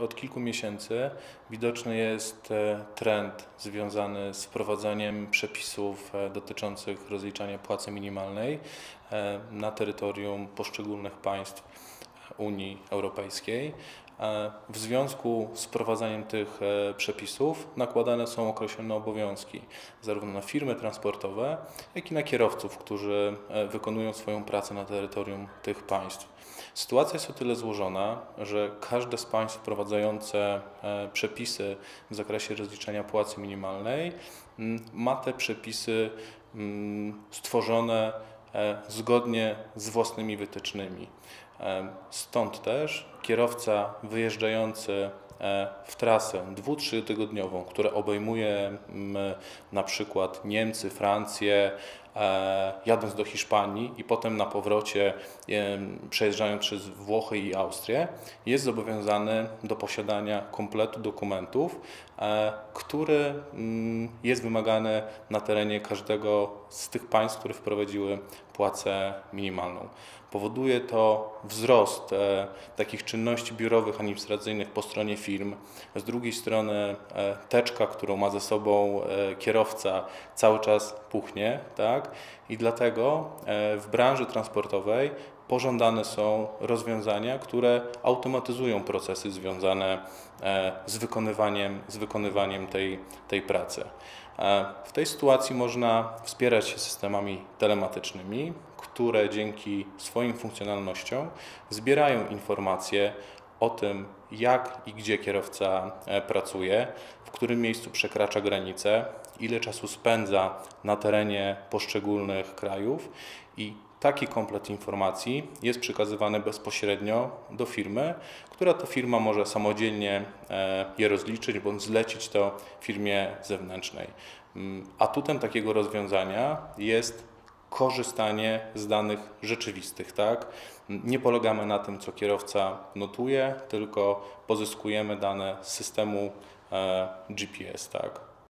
Od kilku miesięcy widoczny jest e, trend związany z wprowadzeniem przepisów e, dotyczących rozliczania płacy minimalnej e, na terytorium poszczególnych państw Unii Europejskiej. W związku z wprowadzaniem tych przepisów nakładane są określone obowiązki zarówno na firmy transportowe, jak i na kierowców, którzy wykonują swoją pracę na terytorium tych państw. Sytuacja jest o tyle złożona, że każde z państw wprowadzające e, przepisy w zakresie rozliczenia płacy minimalnej ma te przepisy stworzone e, zgodnie z własnymi wytycznymi. E, stąd też kierowca wyjeżdżający w trasę dwu-trzy tygodniową, która obejmuje na przykład Niemcy, Francję, E, jadąc do Hiszpanii i potem na powrocie przejeżdżając przez Włochy i Austrię, jest zobowiązany do posiadania kompletu dokumentów, e, który mm, jest wymagany na terenie każdego z tych państw, które wprowadziły płacę minimalną. Powoduje to wzrost e, takich czynności biurowych, administracyjnych po stronie firm. Z drugiej strony e, teczka, którą ma ze sobą e, kierowca, cały czas puchnie, tak? I dlatego e, w branży transportowej pożądane są rozwiązania, które automatyzują procesy związane e, z wykonywaniem, z wykonywaniem tej, tej pracy. E, w tej sytuacji można wspierać się systemami telematycznymi, które dzięki swoim funkcjonalnościom zbierają informacje o tym, jak i gdzie kierowca e, pracuje, w którym miejscu przekracza granice, ile czasu spędza na terenie poszczególnych krajów i Taki komplet informacji jest przekazywany bezpośrednio do firmy, która to firma może samodzielnie e, je rozliczyć bądź zlecić to firmie zewnętrznej. Mm, atutem takiego rozwiązania jest korzystanie z danych rzeczywistych, tak? Nie polegamy na tym, co kierowca notuje, tylko pozyskujemy dane z systemu e, GPS, tak?